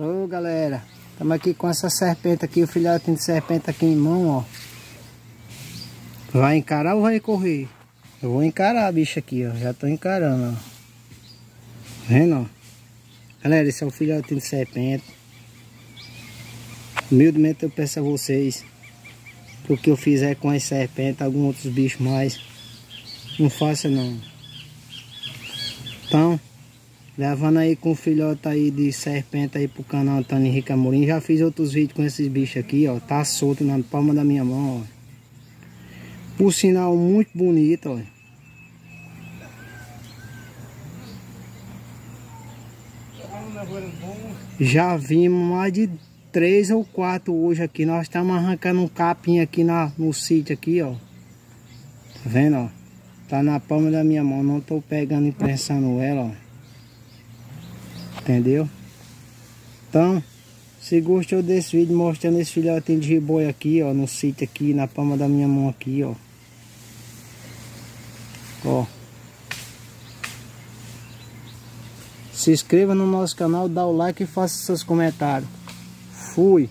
Ô galera, estamos aqui com essa serpente aqui, o filhote de serpente aqui em mão, ó. Vai encarar ou vai correr? Eu vou encarar a bicha aqui, ó. Já tô encarando, ó. Tá vendo, ó? Galera, esse é o filhote de serpente. Humildemente eu peço a vocês que o que eu fizer com as serpentes, alguns outros bichos mais, não faça não. Então, levando aí com o filhote aí de serpente aí pro canal Antônio Henrique Amorim. Já fiz outros vídeos com esses bichos aqui, ó. Tá solto na palma da minha mão, ó. Por sinal muito bonito, ó. Já vimos mais de três ou quatro hoje aqui. Nós estamos arrancando um capim aqui na, no sítio aqui, ó. Tá vendo, ó? Tá na palma da minha mão. Não tô pegando e prensando ela, ó. Entendeu? Então, se gostou desse vídeo mostrando esse filhotinho de riboi aqui, ó. No sítio aqui, na palma da minha mão aqui, ó. Ó. Se inscreva no nosso canal, dá o like e faça seus comentários. Fui.